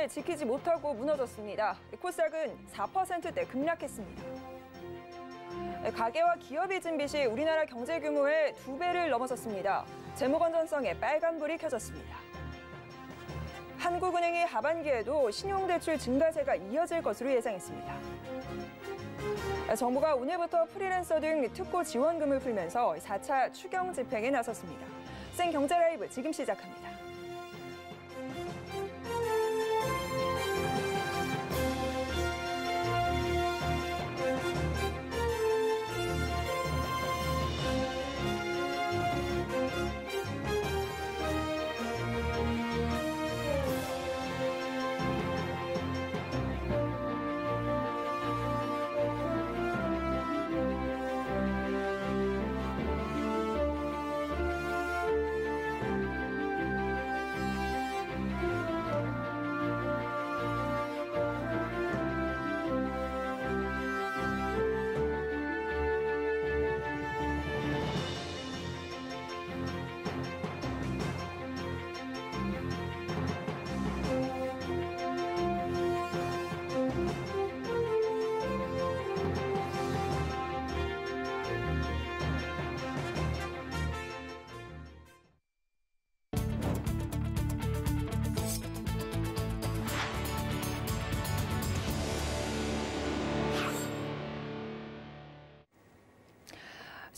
코스피가 2,300선을 지키지 못하고 무너졌습니다. 코스닥은 4%대 급락했습니다. 가계와 기업이 진 빚이 우리나라 경제 규모의 두 배를 넘어섰습니다. 재무 건전성에 빨간불이 켜졌습니다. 한국은행이 하반기에도 신용대출 증가세가 이어질 것으로 예상했습니다. 정부가 오늘부터 프리랜서 등 특고 지원금을 풀면서 4차 추경 집행에 나섰습니다. 생경제 라이브 지금 시작합니다.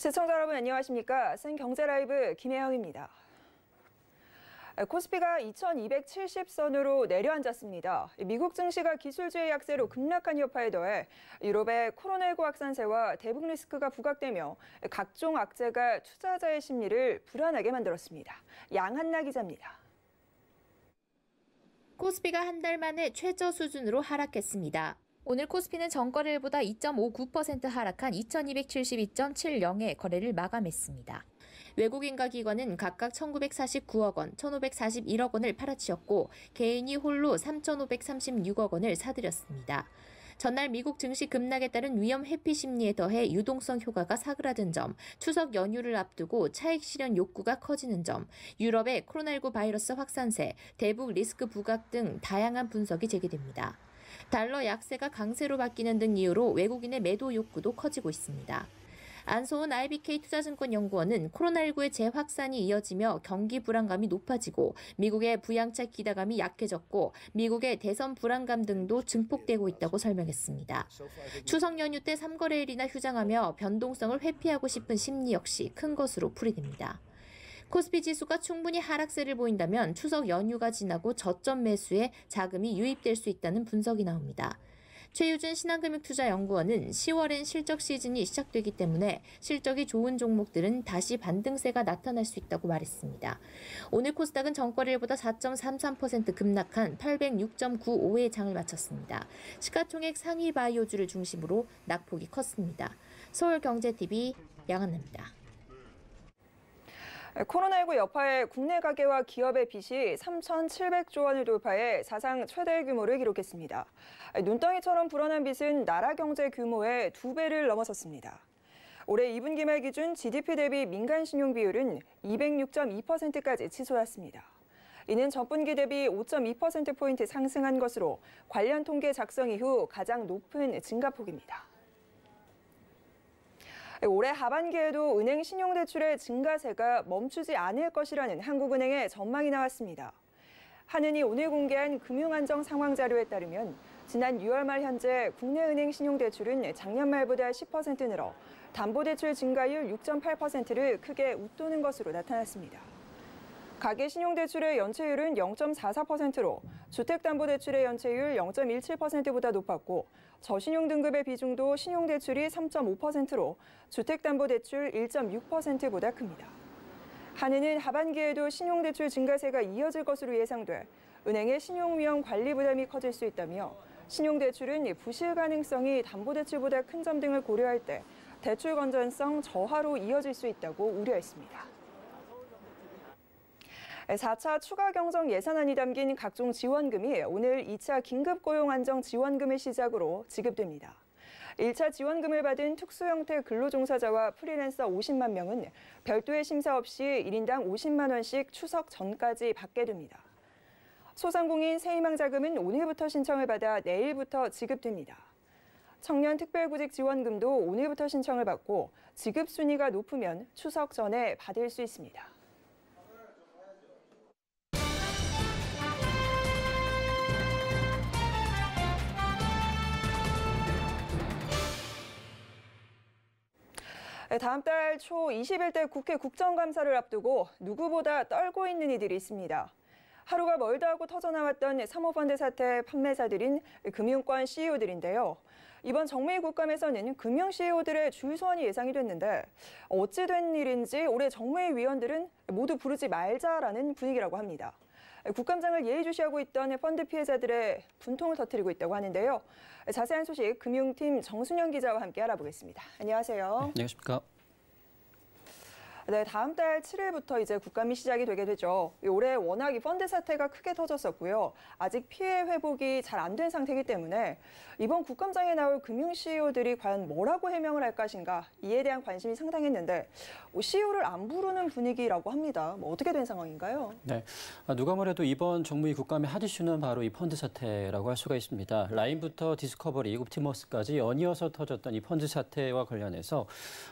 시청자 여러분 안녕하십니까? 생경제라이브 김혜영입니다. 코스피가 2270선으로 내려앉았습니다. 미국 증시가 기술주의 약세로 급락한 여파에 더해 유럽의 코로나19 확산세와 대북 리스크가 부각되며 각종 악재가 투자자의 심리를 불안하게 만들었습니다. 양한나 기자입니다. 코스피가 한 달 만에 최저 수준으로 하락했습니다. 오늘 코스피는 전거래일보다 2.59% 하락한 2272.70에 거래를 마감했습니다. 외국인과 기관은 각각 1949억 원, 1541억 원을 팔아치웠고 개인이 홀로 3536억 원을 사들였습니다. 전날 미국 증시 급락에 따른 위험 회피 심리에 더해 유동성 효과가 사그라든 점, 추석 연휴를 앞두고 차익 실현 욕구가 커지는 점, 유럽의 코로나19 바이러스 확산세, 대북 리스크 부각 등 다양한 분석이 제기됩니다. 달러 약세가 강세로 바뀌는 등 이유로 외국인의 매도 욕구도 커지고 있습니다. 안소은 IBK 투자증권 연구원은 코로나19의 재확산이 이어지며 경기 불안감이 높아지고 미국의 부양차 기대감이 약해졌고 미국의 대선 불안감 등도 증폭되고 있다고 설명했습니다. 추석 연휴 때 삼거래일이나 휴장하며 변동성을 회피하고 싶은 심리 역시 큰 것으로 풀이됩니다. 코스피 지수가 충분히 하락세를 보인다면 추석 연휴가 지나고 저점 매수에 자금이 유입될 수 있다는 분석이 나옵니다. 최유준 신한금융투자연구원은 10월엔 실적 시즌이 시작되기 때문에 실적이 좋은 종목들은 다시 반등세가 나타날 수 있다고 말했습니다. 오늘 코스닥은 전거래일보다 4.33% 급락한 806.95의 장을 마쳤습니다. 시가총액 상위 바이오주를 중심으로 낙폭이 컸습니다. 서울경제TV 양한나입니다. 코로나19 여파에 국내 가계와 기업의 빚이 3,700조 원을 돌파해 사상 최대 규모를 기록했습니다. 눈덩이처럼 불어난 빚은 나라 경제 규모의 두 배를 넘어섰습니다. 올해 2분기 말 기준 GDP 대비 민간 신용 비율은 206.2%까지 치솟았습니다. 이는 전분기 대비 5.2%포인트 상승한 것으로 관련 통계 작성 이후 가장 높은 증가폭입니다. 올해 하반기에도 은행 신용대출의 증가세가 멈추지 않을 것이라는 한국은행의 전망이 나왔습니다. 한은이 오늘 공개한 금융안정 상황 자료에 따르면 지난 6월 말 현재 국내 은행 신용대출은 작년 말보다 10% 늘어 담보대출 증가율 6.8%를 크게 웃도는 것으로 나타났습니다. 가계 신용대출의 연체율은 0.44%로 주택담보대출의 연체율 0.17%보다 높았고 저신용 등급의 비중도 신용대출이 3.5%로 주택담보대출 1.6%보다 큽니다. 한은은 하반기에도 신용대출 증가세가 이어질 것으로 예상돼 은행의 신용위험 관리 부담이 커질 수 있다며 신용대출은 부실 가능성이 담보대출보다 큰 점 등을 고려할 때 대출 건전성 저하로 이어질 수 있다고 우려했습니다. 4차 추가 경정 예산안이 담긴 각종 지원금이 오늘 2차 긴급 고용 안정 지원금을 시작으로 지급됩니다. 1차 지원금을 받은 특수 형태 근로종사자와 프리랜서 50만 명은 별도의 심사 없이 1인당 50만 원씩 추석 전까지 받게 됩니다. 소상공인 새희망 자금은 오늘부터 신청을 받아 내일부터 지급됩니다. 청년 특별구직 지원금도 오늘부터 신청을 받고 지급 순위가 높으면 추석 전에 받을 수 있습니다. 다음 달 초 21대 국회 국정감사를 앞두고 누구보다 떨고 있는 이들이 있습니다. 하루가 멀다 하고 터져나왔던 사모펀드 사태 판매사들인 금융권 CEO들인데요. 이번 정미 국감에서는 금융 CEO들의 줄 소환이 예상이 됐는데 어찌 된 일인지 올해 정무위 위원들은 모두 부르지 말자라는 분위기라고 합니다. 국감장을 예의주시하고 있던 펀드 피해자들의 분통을 터뜨리고 있다고 하는데요. 자세한 소식 금융팀 정순영 기자와 함께 알아보겠습니다. 안녕하세요. 네, 안녕하십니까. 네, 다음 달 7일부터 이제 국감이 시작이 되게 되죠. 올해 워낙 이 펀드 사태가 크게 터졌었고요. 아직 피해 회복이 잘 안 된 상태이기 때문에 이번 국감장에 나올 금융 CEO들이 과연 뭐라고 해명을 할 것인가 이에 대한 관심이 상당했는데 CEO를 안 부르는 분위기라고 합니다. 뭐 어떻게 된 상황인가요? 네, 아, 누가 뭐래도 이번 정무위 국감의 핫 이슈는 바로 이 펀드 사태라고 할 수가 있습니다. 라임부터 디스커버리, 옵티머스까지 연이어서 터졌던 이 펀드 사태와 관련해서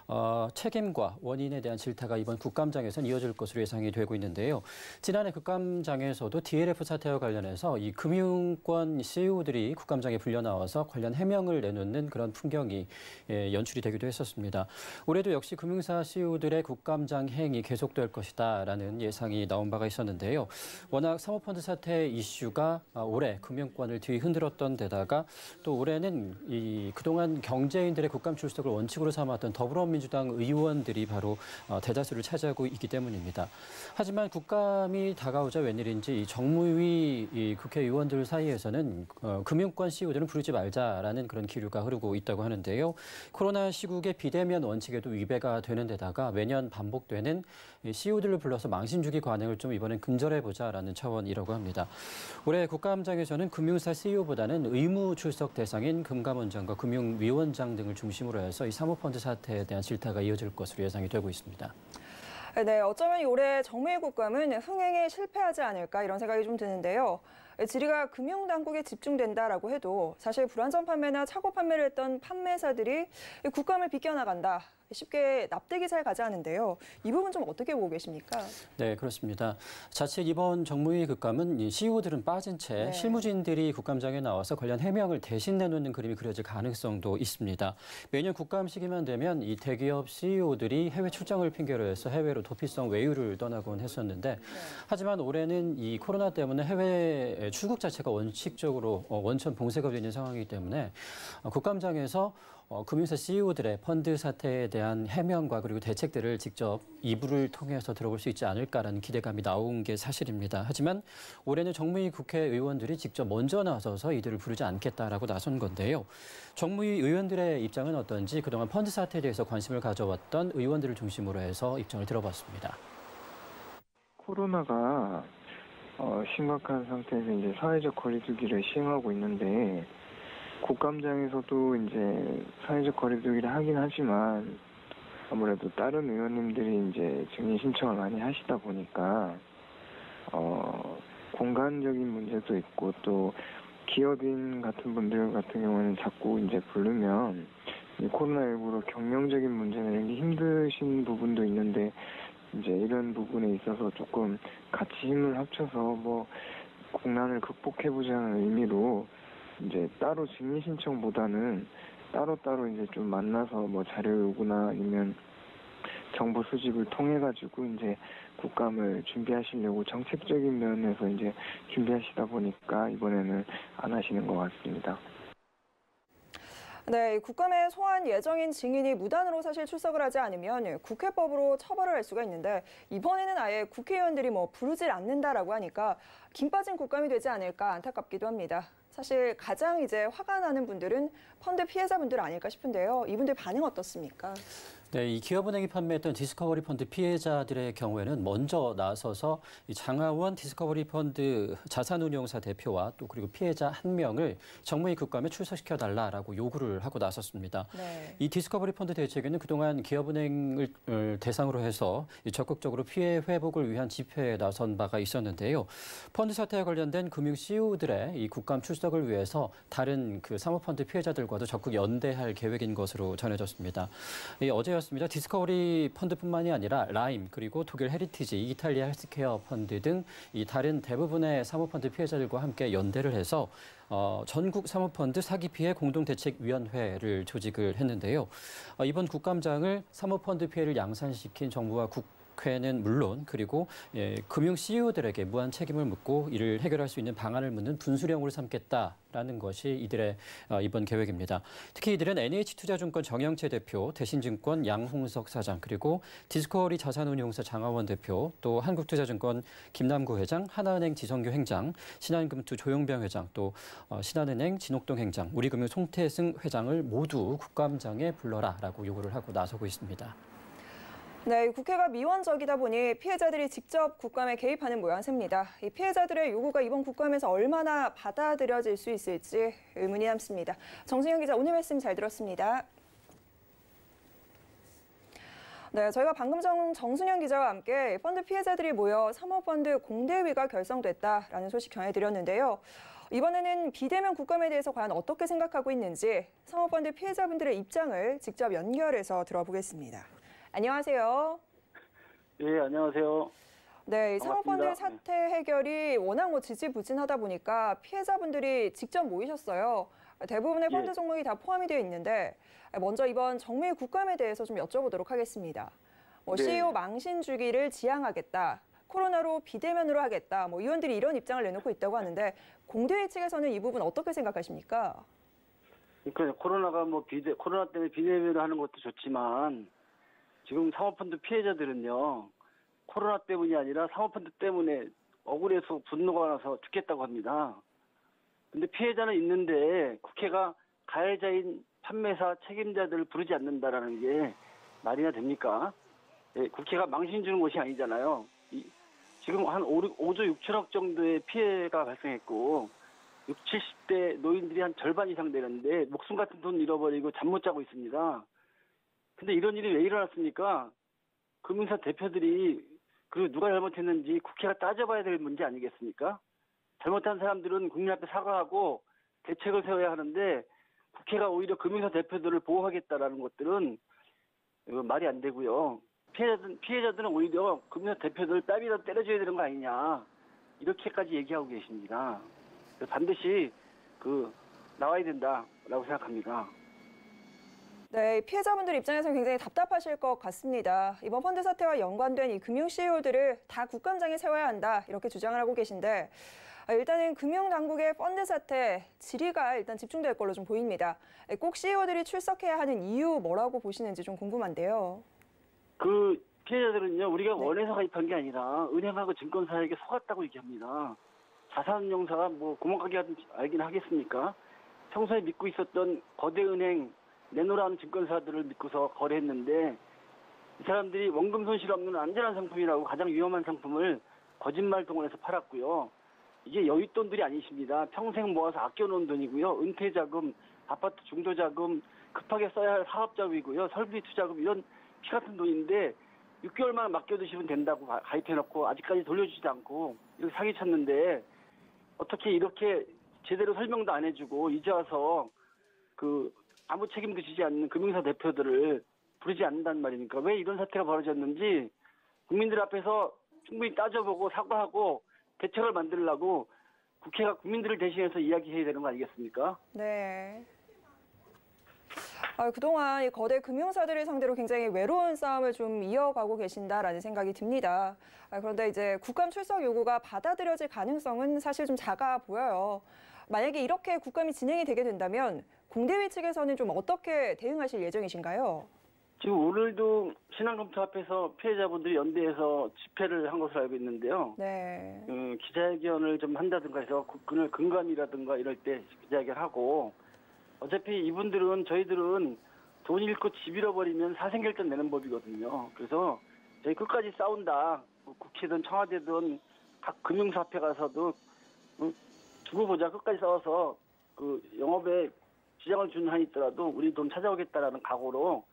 어, 책임과 원인에 대한 질타 가 이번 국감장에서는 이어질 것으로 예상이 되고 있는데요. 지난해 국감장에서도 DLF 사태와 관련해서 이 금융권 CEO들이 국감장에 불려 나와서 관련 해명을 내놓는 그런 풍경이 예, 연출이 되기도 했었습니다. 올해도 역시 금융사 CEO들의 국감장 행이 계속될 것이다라는 예상이 나온 바가 있었는데요. 워낙 사모펀드 사태 이슈가 아, 올해 금융권을 뒤흔들었던 데다가 또 올해는 이 그동안 경제인들의 국감 출석을 원칙으로 삼았던 더불어민주당 의원들이 바로 어, 대다수를 차지하고 있기 때문입니다. 하지만 국감이 다가오자 웬일인지 이 정무위 이 국회의원들 사이에서는 어, 금융권 CEO들은 부르지 말자라는 그런 기류가 흐르고 있다고 하는데요. 코로나 시국의 비대면 원칙에도 위배가 되는 데다가 매년 반복되는 이 CEO들을 불러서 망신 주기 관행을 좀 이번엔 근절해 보자라는 차원이라고 합니다. 올해 국감장에서는 금융사 CEO보다는 의무 출석 대상인 금감원장과 금융위원장 등을 중심으로 해서 이 사모펀드 사태에 대한 질타가 이어질 것으로 예상이 되고 있습니다. 네, 어쩌면 올해 정무위 국감은 흥행에 실패하지 않을까 이런 생각이 좀 드는데요. 질의가 금융당국에 집중된다라고 해도 사실 불안전 판매나 차고 판매를 했던 판매사들이 국감을 비껴나간다. 쉽게 납득이 잘 가지 않은데요. 이 부분 좀 어떻게 보고 계십니까? 네, 그렇습니다. 자칫 이번 정무위 국감은 CEO들은 빠진 채 네. 실무진들이 국감장에 나와서 관련 해명을 대신 내놓는 그림이 그려질 가능성도 있습니다. 매년 국감 시기만 되면 이 대기업 CEO들이 해외 출장을 핑계로 해서 해외로 도피성 외유를 떠나곤 했었는데 하지만 올해는 이 코로나 때문에 해외 출국 자체가 원칙적으로 어, 원천 봉쇄가 되는 상황이기 때문에 어, 국감장에서 어, 금융사 CEO들의 펀드 사태에 대한 해명과 그리고 대책들을 직접 이부를 통해서 들어볼 수 있지 않을까라는 기대감이 나온 게 사실입니다. 하지만 올해는 정무위 국회의원들이 직접 먼저 나서서 이들을 부르지 않겠다라고 나선 건데요. 정무위 의원들의 입장은 어떤지 그동안 펀드 사태에 대해서 관심을 가져왔던 의원들을 중심으로 해서 입장을 들어봤습니다. 코로나가 어, 심각한 상태에서 이제 사회적 거리두기를 시행하고 있는데 국감장에서도 이제 사회적 거리두기를 하긴 하지만 아무래도 다른 의원님들이 이제 증인 신청을 많이 하시다 보니까 어, 공간적인 문제도 있고 또 기업인 같은 분들 같은 경우는 자꾸 이제 부르면 이 코로나19로 경영적인 게 힘드신 부분도 있는데 이제 이런 부분에 있어서 조금 같이 힘을 합쳐서 뭐 국난을 극복해보자는 의미로 이제 따로 증인 신청보다는 따로따로 이제 좀 만나서 뭐 자료 요구나 아니면 정보 수집을 통해 가지고 이제 국감을 준비하시려고 정책적인 면에서 이제 준비하시다 보니까 이번에는 안 하시는 것 같습니다. 네, 국감에 소환 예정인 증인이 무단으로 사실 출석을 하지 않으면 국회법으로 처벌을 할 수가 있는데 이번에는 아예 국회의원들이 뭐 부르질 않는다라고 하니까 김 빠진 국감이 되지 않을까 안타깝기도 합니다. 사실 가장 이제 화가 나는 분들은 펀드 피해자분들 아닐까 싶은데요. 이분들 반응 어떻습니까? 네, 이 기업은행이 판매했던 디스커버리 펀드 피해자들의 경우에는 먼저 나서서 이 장하원 디스커버리 펀드 자산운용사 대표와 또 그리고 피해자 한 명을 정무위 국감에 출석시켜 달라라고 요구를 하고 나섰습니다. 네. 이 디스커버리 펀드 대책위는 그동안 기업은행을 을 대상으로 해서 이 적극적으로 피해 회복을 위한 집회에 나선 바가 있었는데요. 펀드 사태와 관련된 금융 CEO들의 이 국감 출석을 위해서 다른 그 사모펀드 피해자들과도 적극 연대할 계획인 것으로 전해졌습니다. 이 어제 였습니다. 디스커버리 펀드뿐만이 아니라 라임 그리고 독일 헤리티지, 이탈리아 헬스케어 펀드 등 이 다른 대부분의 사모펀드 피해자들과 함께 연대를 해서 어, 전국 사모펀드 사기 피해 공동대책위원회를 조직을 했는데요. 어, 이번 국감장을 사모펀드 피해를 양산시킨 정부와 국 회는 물론 그리고 예, 금융 CEO들에게 무한 책임을 묻고 이를 해결할 수 있는 방안을 묻는 분수령으로 삼겠다 라는 것이 이들의 어, 이번 계획입니다. 특히 이들은 NH투자증권 정영채 대표, 대신증권 양홍석 사장, 그리고 디스커버리 자산운용사 장하원 대표, 또 한국투자증권 김남구 회장, 하나은행 지성규 행장, 신한금투 조용병 회장, 또 어, 신한은행 진옥동 행장, 우리금융 송태승 회장을 모두 국감장에 불러라라고 요구를 하고 나서고 있습니다. 네, 국회가 미원적이다 보니 피해자들이 직접 국감에 개입하는 모양새입니다. 이 피해자들의 요구가 이번 국감에서 얼마나 받아들여질 수 있을지 의문이 남습니다. 정승현 기자 오늘 말씀 잘 들었습니다. 네, 저희가 방금 전 정순영 기자와 함께 펀드 피해자들이 모여 사모펀드 공대위가 결성됐다라는 소식 전해드렸는데요. 이번에는 비대면 국감에 대해서 과연 어떻게 생각하고 있는지 사모펀드 피해자분들의 입장을 직접 연결해서 들어보겠습니다. 안녕하세요. 예, 안녕하세요. 네, 이 사모펀드 반갑습니다. 사태 해결이 워낙 뭐 지지부진하다 보니까 피해자분들이 직접 모이셨어요. 대부분의 예. 펀드 종목이 다 포함이 되어 있는데 먼저 이번 정밀 국감에 대해서 좀 여쭤보도록 하겠습니다. 뭐 네. CEO 망신 주기를 지향하겠다. 코로나로 비대면으로 하겠다. 뭐 의원들이 이런 입장을 내놓고 있다고 하는데 공대회 측에서는 이 부분 어떻게 생각하십니까? 그러니까 코로나가 뭐 비대 코로나 때문에 비대면을 하는 것도 좋지만 지금 사모펀드 피해자들은요 코로나 때문이 아니라 사모펀드 때문에 억울해서 분노가 나서 죽겠다고 합니다. 근데 피해자는 있는데 국회가 가해자인 판매사 책임자들을 부르지 않는다라는 게 말이나 됩니까? 예, 국회가 망신 주는 곳이 아니잖아요. 이- 지금 한 5, 5조 6천억 정도의 피해가 발생했고 6, 70대 노인들이 한 절반 이상 되는데 목숨 같은 돈 잃어버리고 잠 못 자고 있습니다. 근데 이런 일이 왜 일어났습니까? 금융사 대표들이 그리고 누가 잘못했는지 국회가 따져봐야 될 문제 아니겠습니까? 잘못한 사람들은 국민 앞에 사과하고 대책을 세워야 하는데 국회가 오히려 금융사 대표들을 보호하겠다라는 것들은 이거 말이 안 되고요. 피해자들, 피해자들은 오히려 금융사 대표들 뺨이라도 때려줘야 되는 거 아니냐. 이렇게까지 얘기하고 계십니다. 반드시 그 나와야 된다라고 생각합니다. 네, 피해자분들 입장에서 굉장히 답답하실 것 같습니다. 이번 펀드 사태와 연관된 이 금융 CEO들을 다 국감장에 세워야 한다 이렇게 주장을 하고 계신데 아, 일단은 금융 당국의 펀드 사태 질의가 일단 집중될 걸로 좀 보입니다. 꼭 CEO들이 출석해야 하는 이유 뭐라고 보시는지 좀 궁금한데요. 그 피해자들은요 우리가 네. 원해서 가입한 게 아니라 은행하고 증권사에게 속았다고 얘기합니다. 자산운용사가 뭐 구멍가게 알긴 하겠습니까? 평소에 믿고 있었던 거대 은행 내노라는 증권사들을 믿고서 거래했는데 이 사람들이 원금 손실 없는 안전한 상품이라고 가장 위험한 상품을 거짓말 동원해서 팔았고요. 이게 여윳돈들이 아니십니다. 평생 모아서 아껴놓은 돈이고요. 은퇴자금, 아파트 중도자금, 급하게 써야 할 사업자금이고요. 설비 투자금 이런 피 같은 돈인데 6개월만 맡겨두시면 된다고 가- 가입해놓고 아직까지 돌려주지도 않고 이렇게 사기쳤는데 어떻게 이렇게 제대로 설명도 안 해주고 이제 와서 그 아무 책임도 지지 않는 금융사 대표들을 부르지 않는다는 말입니까? 왜 이런 사태가 벌어졌는지 국민들 앞에서 충분히 따져보고 사과하고 대책을 만들려고 국회가 국민들을 대신해서 이야기해야 되는 거 아니겠습니까? 네. 아, 그동안 이 거대 금융사들을 상대로 굉장히 외로운 싸움을 좀 이어가고 계신다라는 생각이 듭니다. 아, 그런데 이제 국감 출석 요구가 받아들여질 가능성은 사실 좀 작아 보여요. 만약에 이렇게 국감이 진행이 되게 된다면 공대위 측에서는 좀 어떻게 대응하실 예정이신가요? 지금 오늘도 신한검토 앞에서 피해자분들이 연대해서 집회를 한 것으로 알고 있는데요. 네. 그 기자회견을 좀 한다든가 해서 그- 그날 근감이라든가 이럴 때 기자회견하고 어차피 이분들은 저희들은 돈 잃고 집 잃어버리면 사생결단 내는 법이거든요. 그래서 저희 끝까지 싸운다. 뭐 국회든 청와대든 각 금융사 앞에 가서도 음, 두고 보자. 끝까지 싸워서 그 영업에 지장을 주는 한이 있더라도 우리 돈 찾아오겠다라는 각오로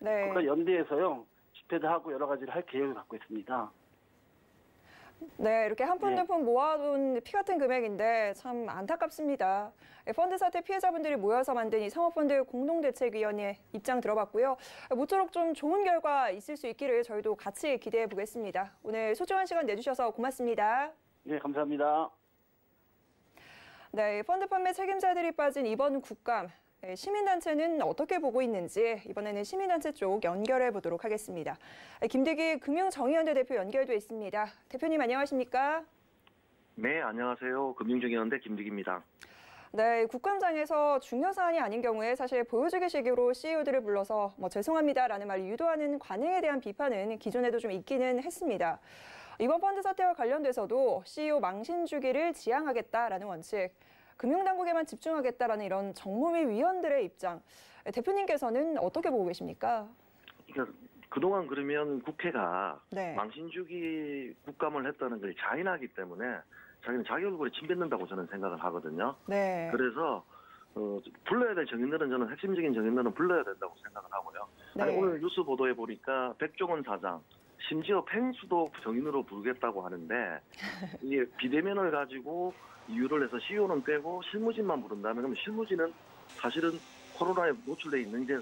네. 국가 연대해서요 집회도 하고 여러 가지를 할 계획을 갖고 있습니다. 네, 이렇게 한푼 예. 두푼 모아둔 피 같은 금액인데 참 안타깝습니다. 예, 펀드 사태 피해자분들이 모여서 만든 이 상호펀드 공동대책위원회 입장 들어봤고요. 모쪼록 좀 좋은 결과 있을 수 있기를 저희도 같이 기대해 보겠습니다. 오늘 소중한 시간 내주셔서 고맙습니다. 네, 감사합니다. 네, 펀드 판매 책임자들이 빠진 이번 국감. 네, 시민단체는 어떻게 보고 있는지 이번에는 시민단체 쪽 연결해 보도록 하겠습니다. 네, 김대기 금융정의연대 대표 연결돼 있습니다. 대표님 안녕하십니까? 네, 안녕하세요. 금융정의연대 김득입니다. 네, 국감장에서 중요 사안이 아닌 경우에 사실 보여주기 식으로 CEO들을 불러서 뭐 죄송합니다라는 말을 유도하는 관행에 대한 비판은 기존에도 좀 있기는 했습니다. 이번 펀드 사태와 관련돼서도 CEO 망신 주기를 지향하겠다라는 원칙, 금융당국에만 집중하겠다라는 이런 정무위 위원들의 입장, 대표님께서는 어떻게 보고 계십니까? 그러니까 그동안 그러면 국회가 네, 망신 주기 국감을 했다는 걸 자인하기 때문에 자기는 자기 얼굴에 침 뱉는다고 저는 생각을 하거든요. 네, 그래서 어, 불러야 될 정인들은 저는 핵심적인 정인들은 불러야 된다고 생각을 하고요. 아니, 네. 오늘 뉴스 보도에 보니까 백종원 사장 심지어 팽수도 정인으로 부르겠다고 하는데 이게 비대면을 가지고 이유를 해서 CEO는 빼고 실무진만 부른다면 그러면 실무진은 사실은 코로나에 노출돼 있는 게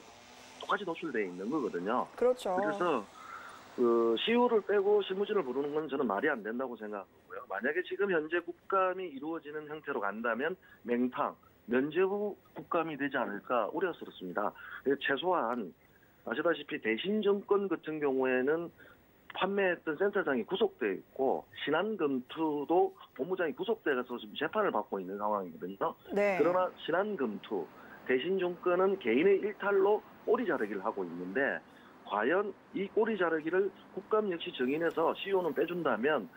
똑같이 노출돼 있는 거거든요. 그렇죠. 그래서 그 CEO를 빼고 실무진을 부르는 건 저는 말이 안 된다고 생각하고요. 만약에 지금 현재 국감이 이루어지는 형태로 간다면 맹탕 면제 후 국감이 되지 않을까 우려스럽습니다. 최소한 아시다시피 대신 정권 같은 경우에는 판매했던 센터장이 구속돼 있고 신한금투도 본부장이 구속돼서 지금 재판을 받고 있는 상황이거든요. 네, 그러나 신한금투 대신 정권은 개인의 일탈로 꼬리 자르기를 하고 있는데 과연 이 꼬리 자르기를 국감 역시 정인해서 CEO는 빼준다면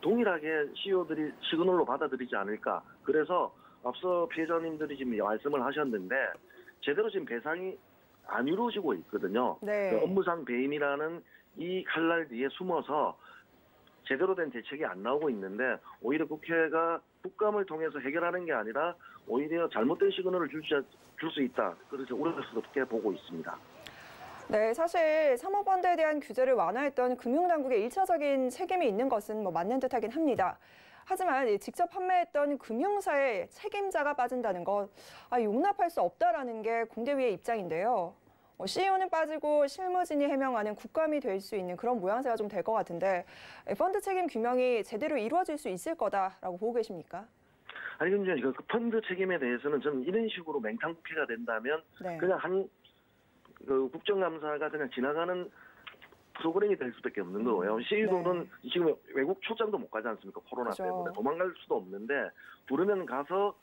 동일하게 CEO들이 시그널로 받아들이지 않을까. 그래서 앞서 피해자님들이 지금 말씀을 하셨는데 제대로 지금 배상이 안 이루어지고 있거든요. 네, 그 업무상 배임이라는 이 칼날 뒤에 숨어서 제대로 된 대책이 안 나오고 있는데 오히려 국회가 국감을 통해서 해결하는 게 아니라 오히려 잘못된 시그널을 줄수 있다. 그래서 우려스럽게 보고 있습니다. 네, 사실 사모펀드에 대한 규제를 완화했던 금융당국의 일차적인 책임이 있는 것은 뭐 맞는 듯하긴 합니다. 하지만 이 직접 판매했던 금융사의 책임자가 빠진다는 것, 아, 용납할 수 없다라는 게 공대위의 입장인데요. 뭐 CEO는 빠지고 실무진이 해명하는 국감이 될 수 있는 그런 모양새가 좀 될 것 같은데 예, 펀드 책임 규명이 제대로 이루어질 수 있을 거다라고 보고 계십니까? 아니 근데 그 펀드 책임에 대해서는 저는 이런 식으로 맹탕 국회가 된다면 네, 그냥 한 그 국정감사가 그냥 지나가는 프로그램이 될 수밖에 없는 거예요. CEO는 지금 외국 출장도 못 가지 않습니까? 코로나 그죠. 때문에 도망갈 수도 없는데 부르면 가서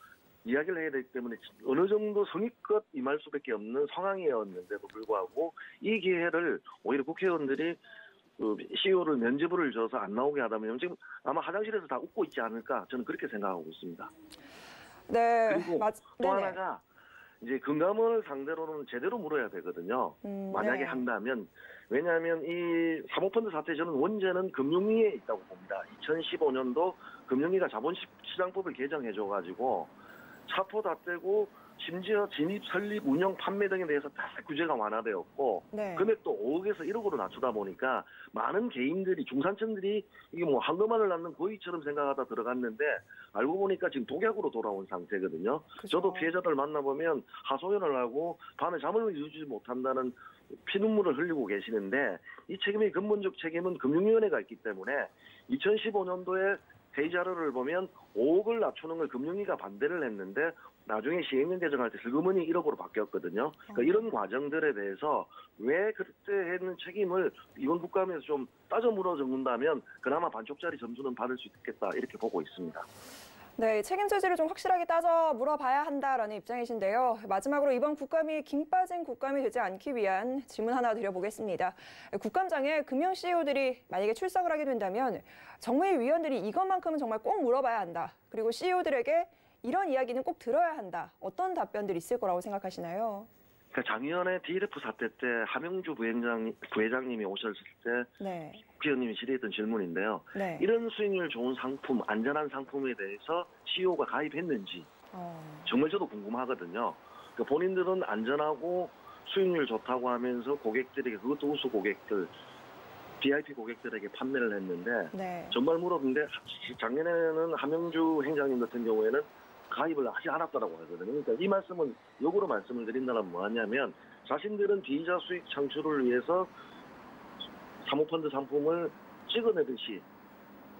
이야기를 해야 되기 때문에 어느 정도 성의껏 임할 수밖에 없는 상황이었는데도 불구하고 이 기회를 오히려 국회의원들이 그 CEO를 면죄부를 줘서 안 나오게 하다면 지금 아마 화장실에서 다 웃고 있지 않을까 저는 그렇게 생각하고 있습니다. 네, 그리고 맞, 또. 하나가 이제 금감원을 상대로는 제대로 물어야 되거든요. 음, 만약에 네. 한다면 왜냐하면 이 사모펀드 사태 저는 원죄는 금융위에 있다고 봅니다. 2015년도 금융위가 자본시장법을 개정해줘가지고 차포 다 떼고 심지어 진입, 설립, 운영, 판매 등에 대해서 다 규제가 완화되었고 네. 금액도 5억에서 1억으로 낮추다 보니까 많은 개인들이 중산층들이 이게 뭐 한금알을 낳는 고의처럼 생각하다 들어갔는데 알고 보니까 지금 독약으로 돌아온 상태거든요. 그죠. 저도 피해자들 만나보면 하소연을 하고 밤에 잠을 이루지 못한다는 피눈물을 흘리고 계시는데 이 책임의 근본적 책임은 금융위원회가 있기 때문에 2015년도에 회의 자료를 보면 5억을 낮추는 걸 금융위가 반대를 했는데 나중에 시행령 개정할 때 슬그머니 1억으로 바뀌었거든요. 그러니까 어. 이런 과정들에 대해서 왜 그때 했는 책임을 이번 국감에서 좀 따져 물어 적는다면 그나마 반쪽짜리 점수는 받을 수 있겠다 이렇게 보고 있습니다. 네, 책임 소지를 좀 확실하게 따져 물어봐야 한다라는 입장이신데요. 마지막으로 이번 국감이 김 빠진 국감이 되지 않기 위한 질문 하나 드려보겠습니다. 국감장에 금융 CEO들이 만약에 출석을 하게 된다면 정무위 위원들이 이것만큼은 정말 꼭 물어봐야 한다. 그리고 CEO들에게 이런 이야기는 꼭 들어야 한다. 어떤 답변들이 있을 거라고 생각하시나요? 그러니까 작년에 DLF 사태 때 하명주 부회장, 부회장님이 오셨을 때 네, 국회의원님이 질의했던 질문인데요. 네. 이런 수익률 좋은 상품, 안전한 상품에 대해서 CEO가 가입했는지 어, 정말 저도 궁금하거든요. 그러니까 본인들은 안전하고 수익률 좋다고 하면서 고객들에게 그것도 우수 고객들, VIP 고객들에게 판매를 했는데 네, 정말 물었는데 작년에는 하명주 행장님 같은 경우에는 가입을 하지 않았다라고 하거든요. 그러니까 이 말씀은 역으로 말씀을 드린다면 뭐하냐면 자신들은 비이자 수익 창출을 위해서 사모펀드 상품을 찍어내듯이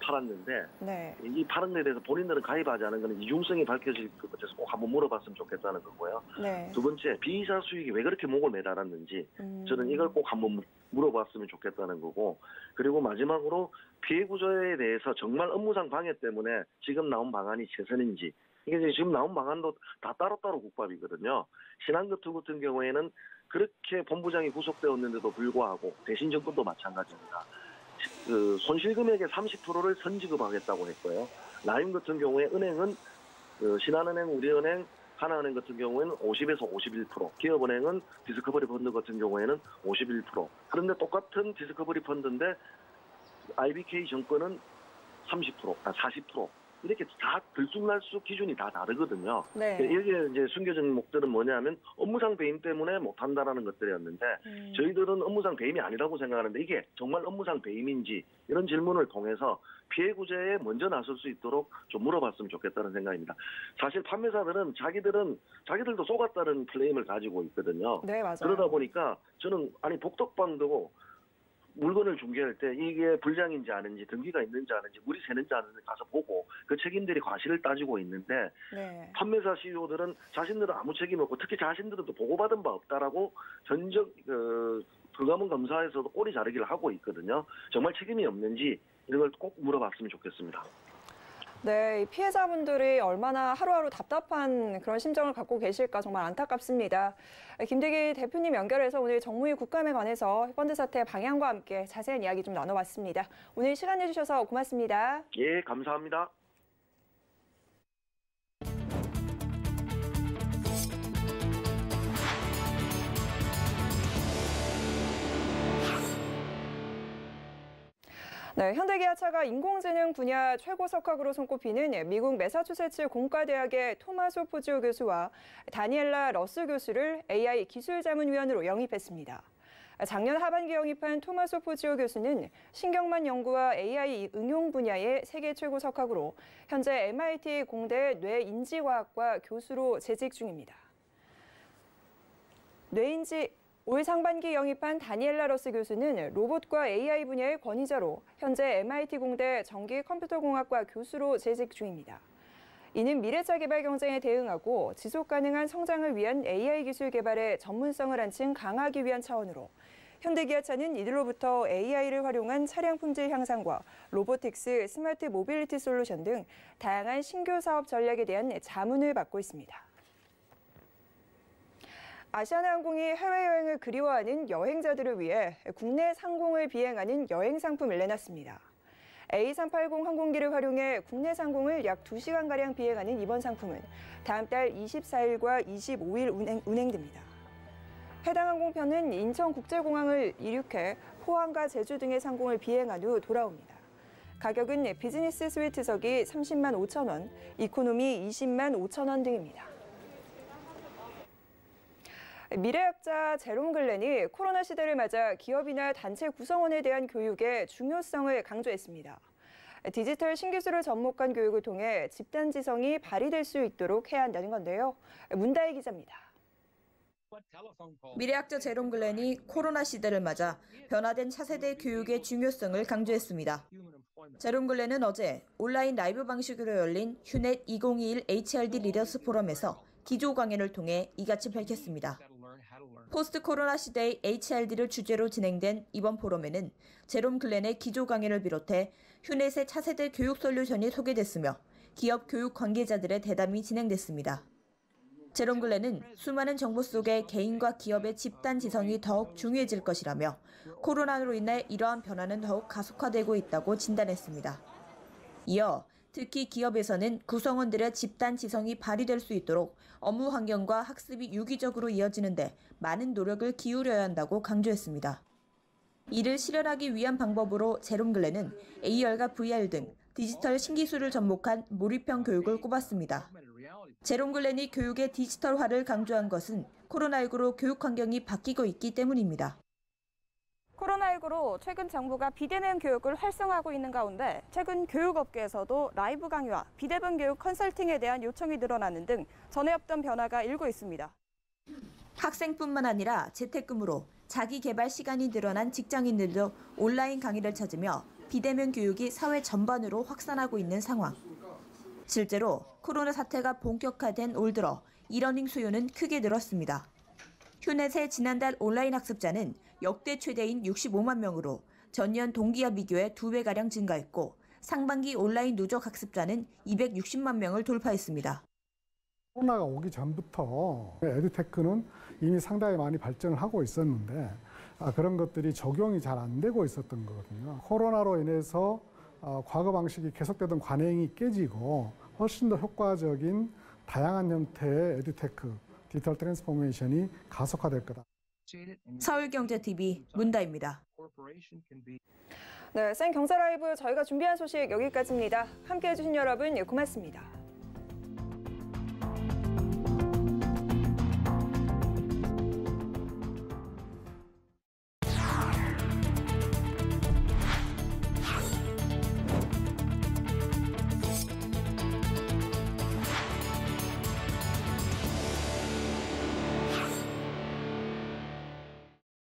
팔았는데 네, 이 파는 데 대해서 본인들은 가입하지 않은 것은 이중성이 밝혀질 것 같아서 꼭 한번 물어봤으면 좋겠다는 거고요. 네. 두 번째 비이자 수익이 왜 그렇게 목을 매달았는지 음, 저는 이걸 꼭 한번 물어봤으면 좋겠다는 거고 그리고 마지막으로 피해 구조에 대해서 정말 업무상 방해 때문에 지금 나온 방안이 최선인지 이게 지금 나온 방안도 다 따로따로 국밥이거든요. 신한교투 같은 경우에는 그렇게 본부장이 구속되었는데도 불구하고 대신 정권도 마찬가지입니다. 그 손실금액의 30%를 선지급하겠다고 했고요. 라임 같은 경우에 은행은 그 신한은행, 우리은행, 하나은행 같은 경우에는 50에서 51%, 기업은행은 디스커버리 펀드 같은 경우에는 51%. 그런데 똑같은 디스커버리 펀드인데 IBK 정권은 30%, 아 40%. 이렇게 다 들쑥날쑥 기준이 다 다르거든요. 네. 여기에 이제 숨겨진 목들은 뭐냐면 업무상 배임 때문에 못한다라는 것들이었는데 음, 저희들은 업무상 배임이 아니라고 생각하는데 이게 정말 업무상 배임인지 이런 질문을 통해서 피해 구제에 먼저 나설 수 있도록 좀 물어봤으면 좋겠다는 생각입니다. 사실 판매사들은 자기들은 자기들도 속았다는 클레임을 가지고 있거든요. 네, 맞아요. 그러다 보니까 저는 아니 복덕방도 물건을 중개할 때 이게 불량인지 아닌지 등기가 있는지 아닌지 물이 새는지 아닌지 가서 보고 그 책임들이 과실을 따지고 있는데 네. 판매사 CEO들은 자신들은 아무 책임 없고 특히 자신들은 또 보고받은 바 없다라고 전적 그 불가문 검사에서도 꼬리 자르기를 하고 있거든요. 정말 책임이 없는지 이런 걸 꼭 물어봤으면 좋겠습니다. 네, 이 피해자분들이 얼마나 하루하루 답답한 그런 심정을 갖고 계실까 정말 안타깝습니다. 김대기 대표님 연결해서 오늘 정무위 국감에 관해서 펀드 사태 방향과 함께 자세한 이야기 좀 나눠봤습니다. 오늘 시간 내주셔서 고맙습니다. 예, 감사합니다. 네, 현대기아차가 인공지능 분야 최고 석학으로 손꼽히는 미국 매사추세츠 공과대학의 토마소 포지오 교수와 다니엘라 러스 교수를 AI 기술자문위원으로 영입했습니다. 작년 하반기 영입한 토마소 포지오 교수는 신경망 연구와 AI 응용 분야의 세계 최고 석학으로 현재 MIT 공대 뇌인지과학과 교수로 재직 중입니다. 뇌인지 올 상반기 영입한 다니엘라 러스 교수는 로봇과 AI 분야의 권위자로 현재 MIT 공대 전기 컴퓨터공학과 교수로 재직 중입니다. 이는 미래차 개발 경쟁에 대응하고 지속 가능한 성장을 위한 AI 기술 개발에 전문성을 한층 강화하기 위한 차원으로 현대기아차는 이들로부터 AI를 활용한 차량 품질 향상과 로보틱스, 스마트 모빌리티 솔루션 등 다양한 신규 사업 전략에 대한 자문을 받고 있습니다. 아시아나항공이 해외여행을 그리워하는 여행자들을 위해 국내 상공을 비행하는 여행 상품을 내놨습니다. A380 항공기를 활용해 국내 상공을 약 2시간가량 비행하는 이번 상품은 다음 달 24일과 25일 운행, 운행됩니다. 해당 항공편은 인천국제공항을 이륙해 포항과 제주 등의 상공을 비행한 후 돌아옵니다. 가격은 비즈니스 스위트석이 30만 5천 원, 이코노미 20만 5천 원 등입니다. 미래학자 제롬 글렌이 코로나 시대를 맞아 기업이나 단체 구성원에 대한 교육의 중요성을 강조했습니다. 디지털 신기술을 접목한 교육을 통해 집단 지성이 발휘될 수 있도록 해야 한다는 건데요. 문다혜 기자입니다. 미래학자 제롬 글렌이 코로나 시대를 맞아 변화된 차세대 교육의 중요성을 강조했습니다. 제롬 글렌은 어제 온라인 라이브 방식으로 열린 휴넷 2021 HRD 리더스 포럼에서 기조 강연을 통해 이같이 밝혔습니다. 포스트 코로나 시대의 HRD를 주제로 진행된 이번 포럼에는 제롬 글렌의 기조 강연을 비롯해 휴넷의 차세대 교육 솔루션이 소개됐으며 기업 교육 관계자들의 대담이 진행됐습니다. 제롬 글렌은 수많은 정보 속에 개인과 기업의 집단 지성이 더욱 중요해질 것이라며 코로나로 인해 이러한 변화는 더욱 가속화되고 있다고 진단했습니다. 이어 특히 기업에서는 구성원들의 집단 지성이 발휘될 수 있도록 업무 환경과 학습이 유기적으로 이어지는데 많은 노력을 기울여야 한다고 강조했습니다. 이를 실현하기 위한 방법으로 제롬 글렌은 AR과 VR 등 디지털 신기술을 접목한 몰입형 교육을 꼽았습니다. 제롬 글렌이 교육의 디지털화를 강조한 것은 코로나19로 교육 환경이 바뀌고 있기 때문입니다. 코로나19로 최근 정부가 비대면 교육을 활성화하고 있는 가운데 최근 교육업계에서도 라이브 강의와 비대면 교육 컨설팅에 대한 요청이 늘어나는 등 전에 없던 변화가 일고 있습니다. 학생뿐만 아니라 재택근무로 자기 개발 시간이 늘어난 직장인들도 온라인 강의를 찾으며 비대면 교육이 사회 전반으로 확산하고 있는 상황. 실제로 코로나 사태가 본격화된 올 들어 이러닝 수요는 크게 늘었습니다. 휴넷의 지난달 온라인 학습자는 역대 최대인 65만 명으로 전년 동기와 비교해 2배가량 증가했고 상반기 온라인 누적 학습자는 260만 명을 돌파했습니다. 코로나가 오기 전부터 에듀테크는 이미 상당히 많이 발전을 하고 있었는데 아, 그런 것들이 적용이 잘 안 되고 있었던 거거든요. 코로나로 인해서 어, 과거 방식이 계속되던 관행이 깨지고 훨씬 더 효과적인 다양한 형태의 에듀테크, 디지털 transformation이 가속화될 거다. 서울경제TV 문다혜입니다. 네, SEN 경제 라이브 저희가 준비한 소식 여기까지입니다. 함께해 주신 여러분 고맙습니다.